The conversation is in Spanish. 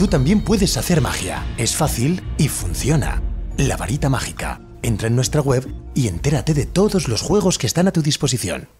Tú también puedes hacer magia. Es fácil y funciona. La varita mágica. Entra en nuestra web y entérate de todos los juegos que están a tu disposición.